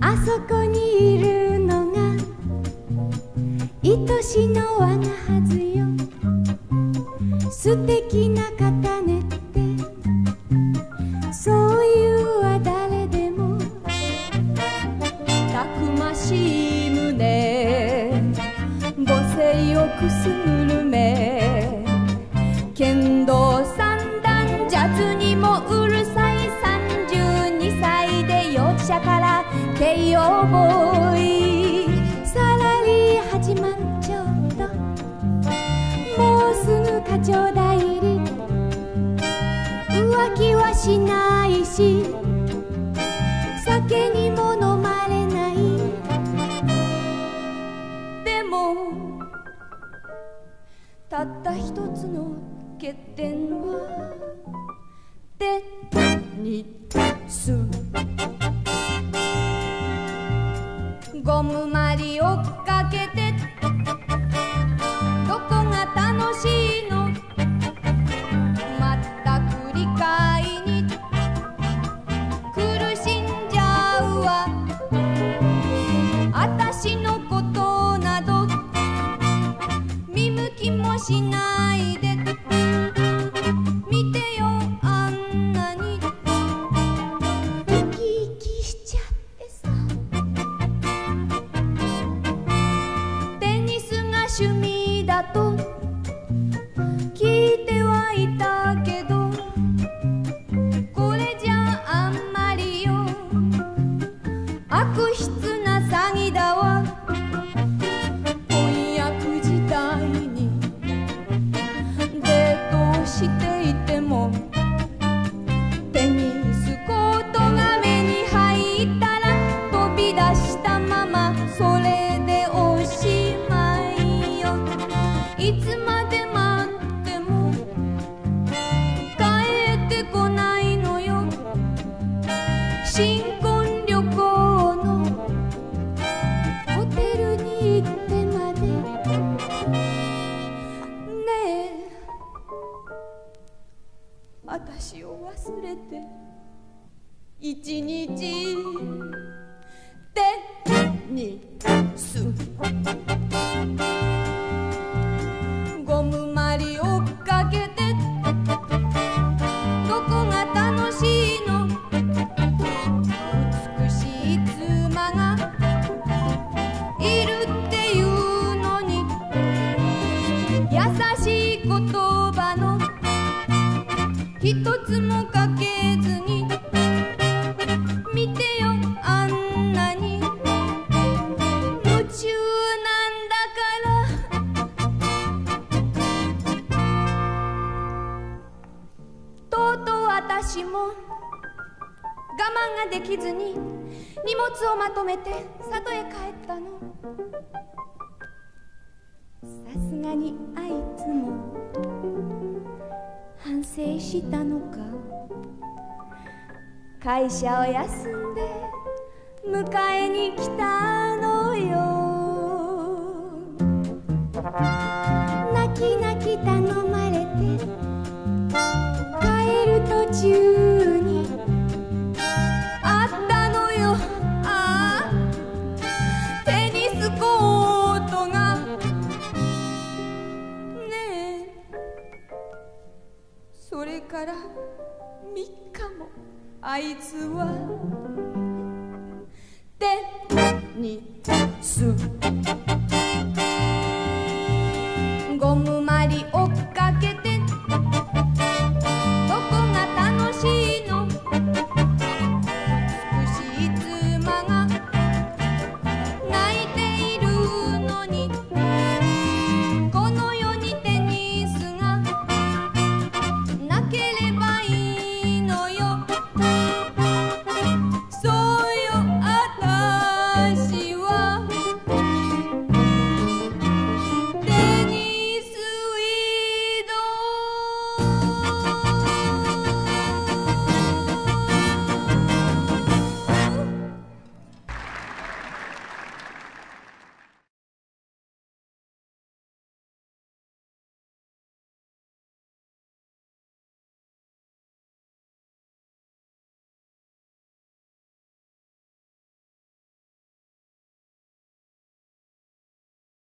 あそこにいるのが愛しの我がはずよ。素敵な方ねってそういうは誰でもたくましい胸母性をくすぐる目。剣道三段ジャズにもうるさい32歳で幼稚者から慶応ボーイ。サラリー始まっちょっともうすぐ課長代理。浮気はしないし酒にも飲まれない。でもたった一つの欠点はテニスゴムまり追っかけてどこが楽しいの？まったく理解に苦しんじゃうわ。あたしのことなど見向きもしない。一日テニス私も我慢ができずに荷物をまとめて里へ帰ったの。さすがにあいつも反省したのか。会社を休んで迎えに来たのよ。から3日もあいつは手にすゴム